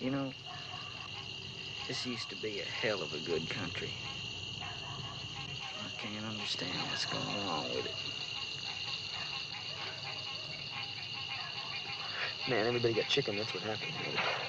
You know, this used to be a hell of a good country. I can't understand what's going wrong with it. Man, everybody got chicken. That's what happened.